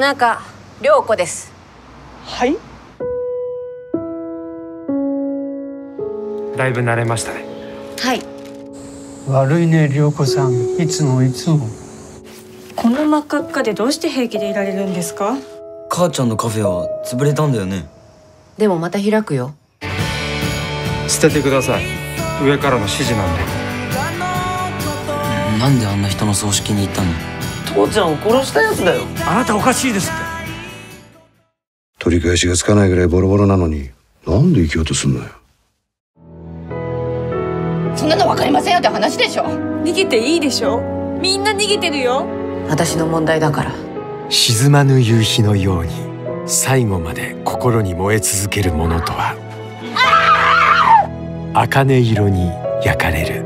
田中涼子です。はい？だいぶ慣れましたね。はい。悪いね涼子さん。いつもいつも。この真っ赤っかでどうして平気でいられるんですか？母ちゃんのカフェは潰れたんだよね。でもまた開くよ。捨ててください。上からの指示なんで。なんであんな人の葬式に行ったの？父ちゃんを殺したやつだよ。あなたおかしいですって。取り返しがつかないぐらいボロボロなのになんで生きようとすんのよ。そんなの分かりませんよって話でしょ。逃げていいでしょ？みんな逃げてるよ。私の問題だから。沈まぬ夕日のように最後まで心に燃え続けるものとは。茜色に焼かれる